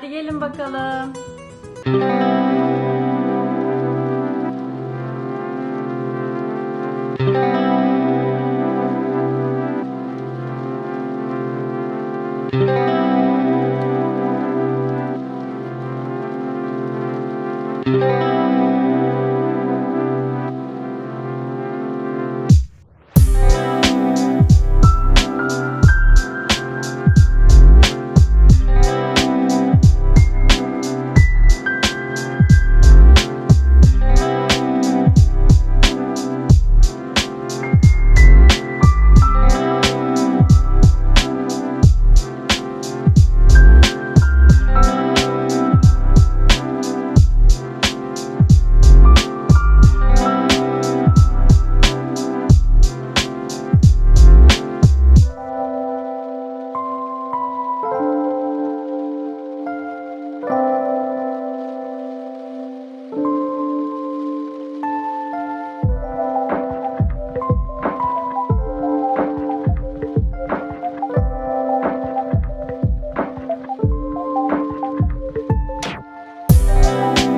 Hadi gelin bakalım. Thank Bye.